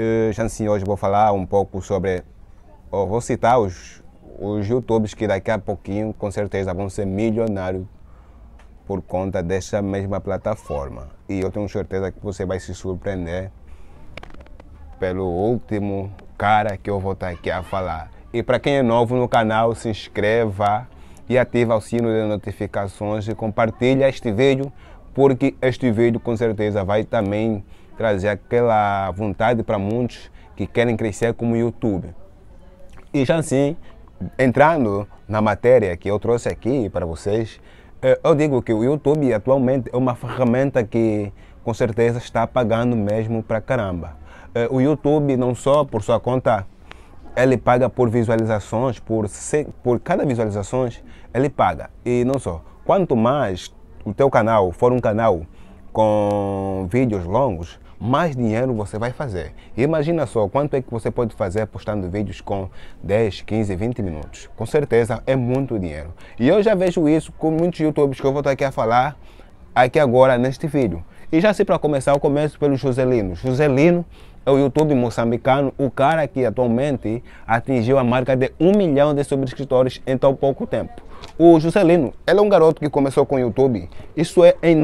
Uh, assim, hoje vou falar um pouco sobre. Oh, vou citar os, os youtubers que daqui a pouquinho com certeza vão ser milionários por conta dessa mesma plataforma. E eu tenho certeza que você vai se surpreender pelo último cara que eu vou estar aqui a falar. E para quem é novo no canal, se inscreva e ative o sino de notificações e compartilhe este vídeo, porque este vídeo com certeza vai também trazer aquela vontade para muitos que querem crescer como YouTube. E já assim, entrando na matéria que eu trouxe aqui para vocês, eh, eu digo que o YouTube atualmente é uma ferramenta que com certeza está pagando mesmo para caramba. Eh, o YouTube não só por sua conta ele paga por visualizações, por, por cada visualização ele paga. E não só, quanto mais o teu canal for um canal com vídeos longos, mais dinheiro você vai fazer. Imagina só quanto é que você pode fazer postando vídeos com 10, 15, 20 minutos. Com certeza é muito dinheiro. E eu já vejo isso com muitos youtubers que eu vou estar aqui a falar aqui agora neste vídeo. E já sei para começar, eu começo pelo Joselino. Joselino é o YouTube moçambicano, o cara que atualmente atingiu a marca de um milhão de subscritores em tão pouco tempo. O Joselino, ele é um garoto que começou com o YouTube, isso é em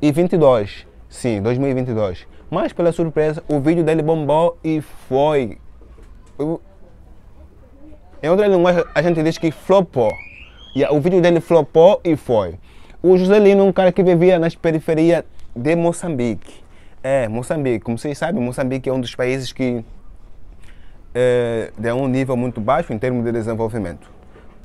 2022. Sim, 2022. Mas pela surpresa, o vídeo dele bombou e foi. Em outra linguagem, a gente diz que flopou. E o vídeo dele flopou e foi. O Joselino é um cara que vivia nas periferias de Moçambique. É, Moçambique. Como vocês sabem, Moçambique é um dos países que é, de um nível muito baixo em termos de desenvolvimento.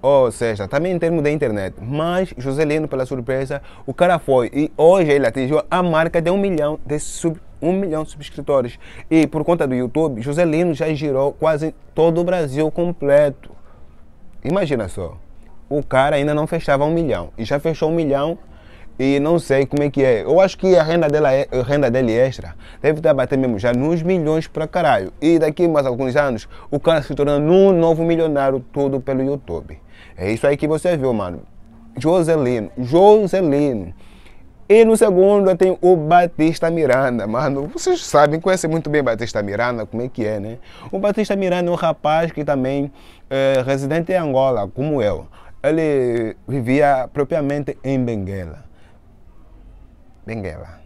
Ou seja, também em termos da internet. Mas Joselino, pela surpresa, o cara foi. E hoje ele atingiu a marca de um milhão de sub, um milhão de subscritores. E por conta do YouTube, Joselino já girou quase todo o Brasil completo. Imagina só. O cara ainda não fechava um milhão. E já fechou um milhão e não sei como é que é. Eu acho que a renda, dela, é, a renda dele extra deve estar batendo mesmo já nos milhões para caralho. E daqui mais alguns anos, o cara se tornando um novo milionário tudo pelo YouTube. É isso aí que você viu, mano. Joselino, Joselino. E no segundo tem o Batista Miranda, mano. Vocês sabem, conhecem muito bem Batista Miranda, como é que é, né? O Batista Miranda é um rapaz que também é residente em Angola, como eu. Ele vivia propriamente em Benguela. Benguela.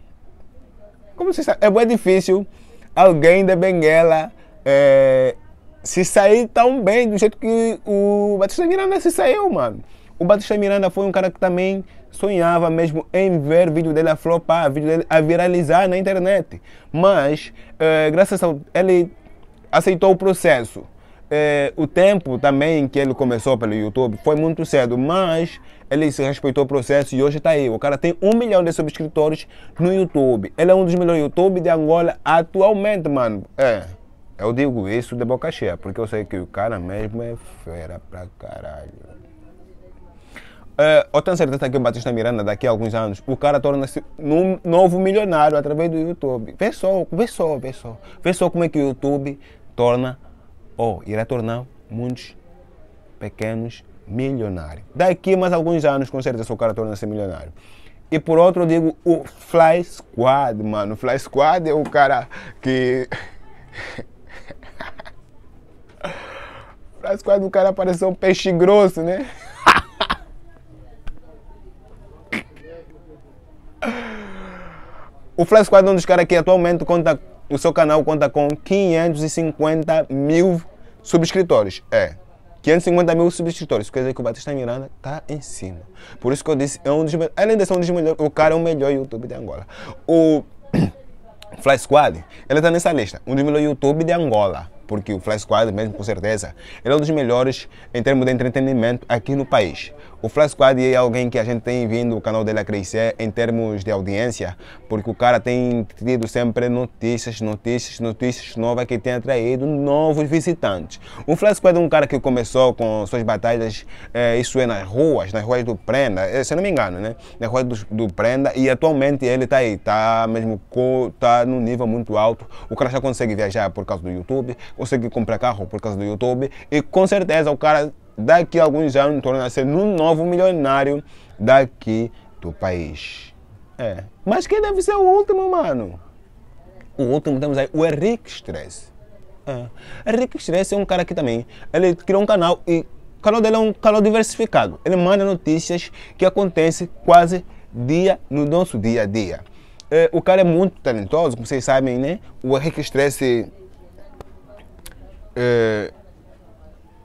Como você sabe, é muito difícil alguém de Benguela é, se sair tão bem do jeito que o Batista Miranda se saiu, mano. O Batista Miranda foi um cara que também sonhava mesmo em ver vídeo dele a flopar, vídeo dele a viralizar na internet. Mas, é, graças a ele aceitou o processo. É, o tempo também que ele começou pelo YouTube foi muito cedo, mas ele se respeitou o processo e hoje está aí. O cara tem um milhão de subscritores no YouTube. Ele é um dos melhores YouTube de Angola atualmente, mano. É, eu digo isso de boca cheia, porque eu sei que o cara mesmo é fera pra caralho. É, eu tenho certeza que o Batista Miranda, daqui a alguns anos, o cara torna-se um novo milionário através do YouTube. Vê só, vê só, vê só. Vê só como é que o YouTube torna ou irá tornar muitos pequenos milionários. Daqui mais alguns anos, com certeza, o cara torna-se milionário. E por outro, eu digo o Fly Squad, mano. O Fly Squad é o cara que. Fly Squad, o cara pareceu um peixe grosso, né? o Fly Squad é um dos caras que atualmente conta o seu canal conta com 550 mil subscritores. É, 550 mil subscritores. Quer dizer que o Batista Miranda está em cima. Por isso que eu disse, é um dos, além de ser um dos melhores, o cara é o melhor YouTube de Angola. O Fly Squad, ele está nessa lista, um dos melhores YouTube de Angola porque o Fly Squad, mesmo com certeza, ele é um dos melhores em termos de entretenimento aqui no país. O Fly Squad é alguém que a gente tem vindo o canal dele a crescer em termos de audiência, porque o cara tem tido sempre notícias, notícias, notícias novas que tem atraído novos visitantes. O Fly Squad é um cara que começou com suas batalhas, é, isso é nas ruas, nas ruas do Prenda, eh, se não me engano, né? Nas ruas do, do Prenda, e atualmente ele está aí, está mesmo tá num nível muito alto. O cara já consegue viajar por causa do YouTube, consegue comprar carro por causa do YouTube e com certeza o cara daqui a alguns anos torna-se um novo milionário daqui do país. É. Mas quem deve ser o último, mano? o último temos aí o Henrique Stress. É. Henrique Stress é um cara que também, ele criou um canal e o canal dele é um canal diversificado. Ele manda notícias que acontecem quase dia no nosso dia a dia. É, o cara é muito talentoso, como vocês sabem, né? O Henrique Stress é,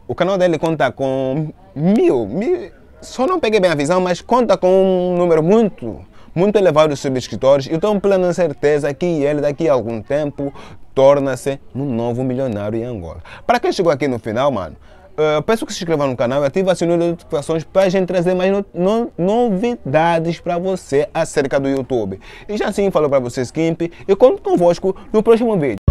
o canal dele conta com mil, mil, só não peguei bem a visão, mas conta com um número muito, muito elevado de subscritores. Eu tenho plena certeza que ele daqui a algum tempo torna-se um novo milionário em Angola. Para quem chegou aqui no final, mano, Uh, peço que se inscreva no canal e ative a sininho de notificações para a gente trazer mais no, no, novidades para você acerca do YouTube. E já assim, falou para vocês, Kimp, e conto convosco no próximo vídeo.